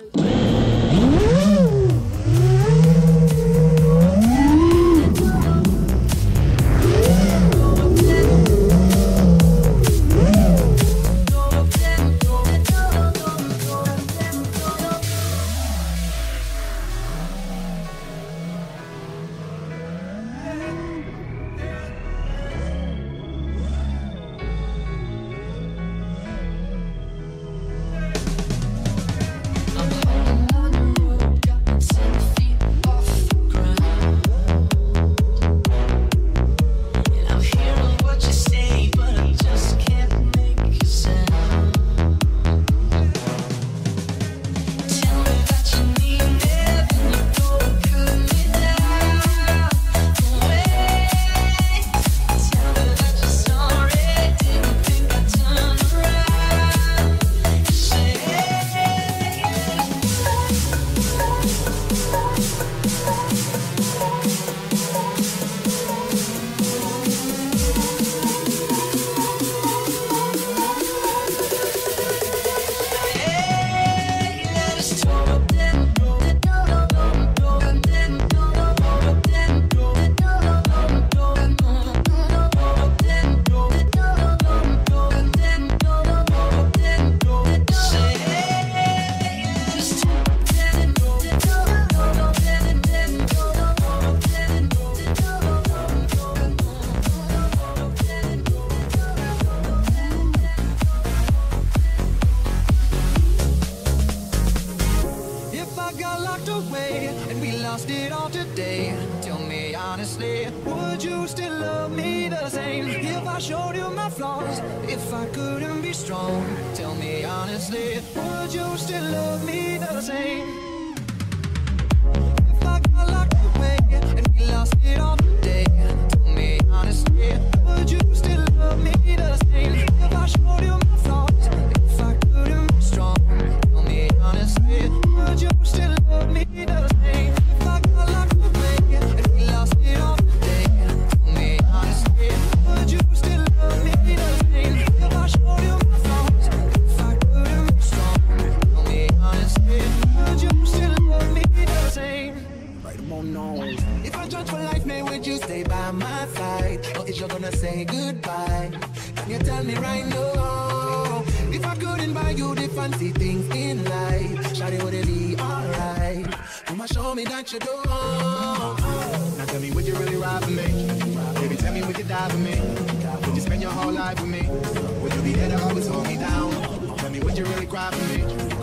If I showed you my flaws, if I couldn't be strong, tell me honestly, would you still love me the same? If I got locked away and we lost it all today, tell me honestly, would you still love me the same? If I showed you you stay by my side? Or is you gonna say goodbye? Can you tell me right now? If I couldn't buy you the fancy things in life, Shawty, would it be alright? Come on, show me that you do. Now tell me, would you really ride for me? Baby, tell me, would you die for me? Would you spend your whole life with me? Would you be there to always hold me down? Tell me, would you really cry for me?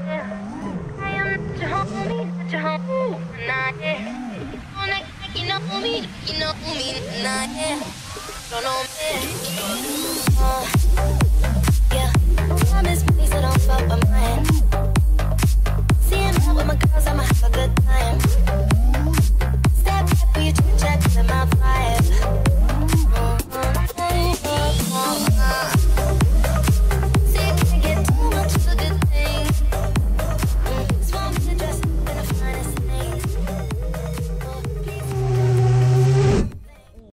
Yeah. I me, nah, yeah. Don't fuck with mine.